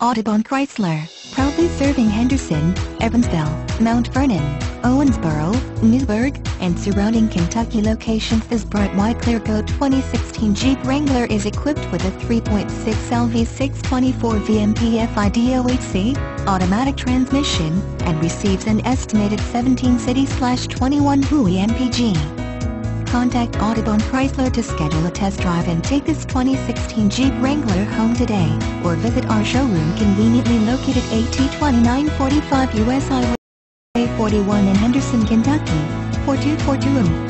Audubon Chrysler, proudly serving Henderson, Evansville, Mount Vernon, Owensboro, Newburgh, and surrounding Kentucky locations This bright white Clearcoat 2016 Jeep Wrangler is equipped with a 3.6L V6 24V MPFI DOHC, automatic transmission, and receives an estimated 17 city-21 buoy MPG. Contact Audubon Chrysler to schedule a test drive and take this 2016 Jeep Wrangler home today, or visit our showroom conveniently located AT 2945 US Highway 41 in Henderson, Kentucky, 42420.